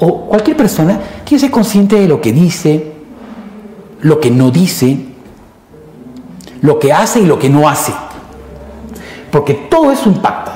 o cualquier persona tiene que ser consciente de lo que dice, lo que no dice, lo que hace y lo que no hace. Porque todo eso impacta.